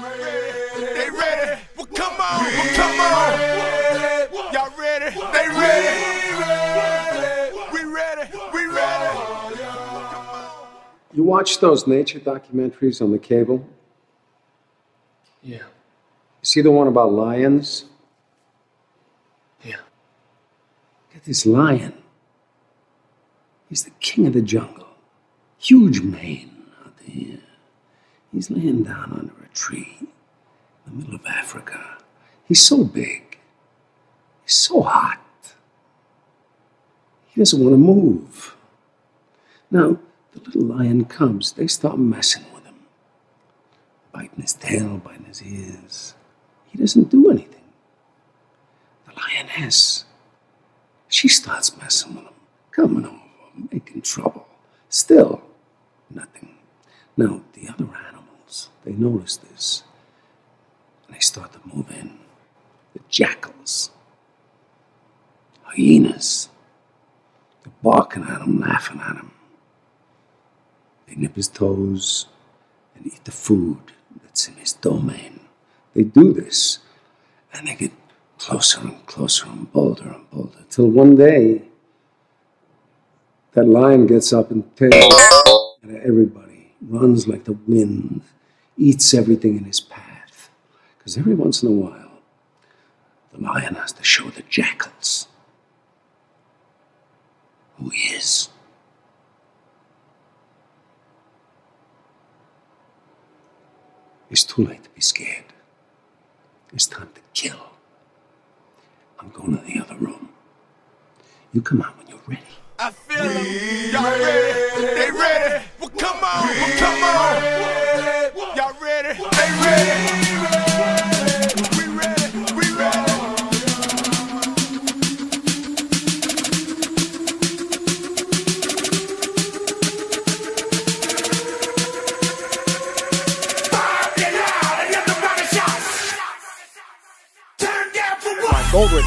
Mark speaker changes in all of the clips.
Speaker 1: They ready. Well, come on. Well, come on. Y'all ready? They ready. We ready. We ready.
Speaker 2: You watch those nature documentaries on the cable?
Speaker 3: Yeah.
Speaker 2: You see the one about lions?
Speaker 3: Yeah.
Speaker 2: Get this lion. He's the king of the jungle. Huge mane out there. He's laying down under a tree in the middle of Africa. He's so big. He's so hot. He doesn't want to move. Now, the little lion cubs, they start messing with him. Biting his tail, biting his ears. He doesn't do anything. The lioness, she starts messing with him, coming over, making trouble. Still, nothing. Now, the other they notice this, and they start to move in. The jackals, hyenas, they're barking at him, laughing at him. They nip his toes and eat the food that's in his domain. They do this, and they get closer and closer and bolder and bolder, till one day that lion gets up and tails at everybody, runs like the wind, eats everything in his path. Because every once in a while, the lion has to show the jackals who he is. It's too late to be scared. It's time to kill. I'm going to the other room. You come out when you're ready.
Speaker 1: I feel them. Y'all ready? They ready. Well, come on. Well, come on. Y'all ready? They ready. We ready. We ready.
Speaker 4: Goldrich,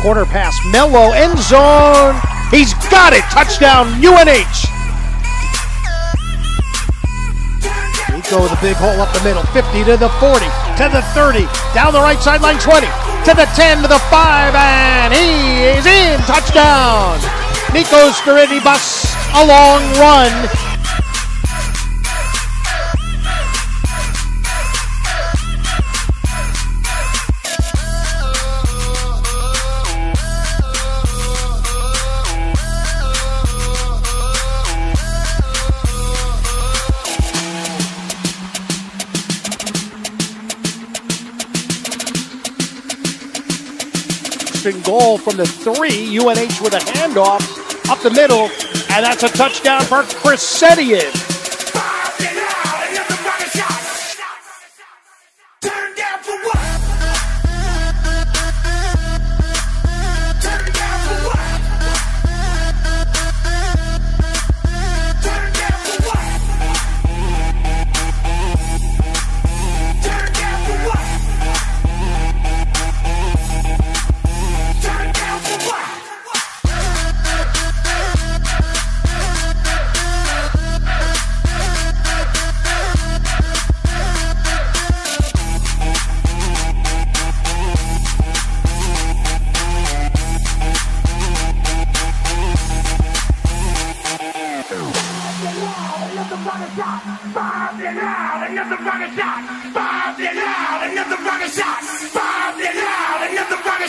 Speaker 4: corner pass, Mello, end zone. He's got it. Touchdown, UNH. With a big hole up the middle, 50 to the 40, to the 30, down the right sideline, 20, to the 10, to the 5, and he is in. Touchdown. Nico Steriti busts a long run. Goal from the three. UNH with a handoff up the middle, and that's a touchdown for Chris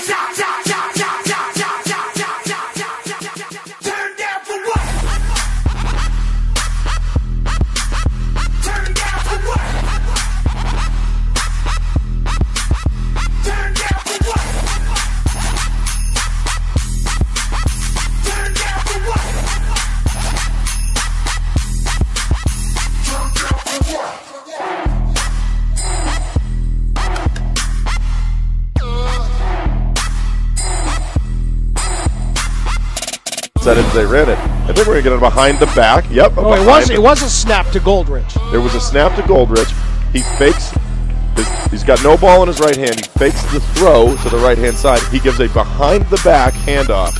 Speaker 4: Setian.
Speaker 5: Said it as they ran it. I think we're gonna get it behind the back. Yep.
Speaker 4: Oh, it was
Speaker 5: the-
Speaker 4: it was a snap to Goldrich.
Speaker 5: There was a snap to Goldrich. He fakes. He's got no ball in his right hand. He fakes the throw to the right hand side. He gives a behind the back handoff.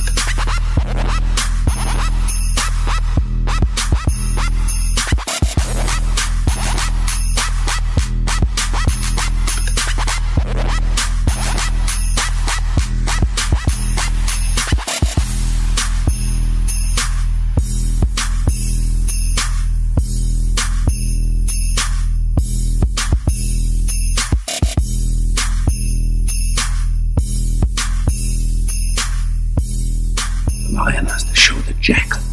Speaker 2: Lion has to show the jackals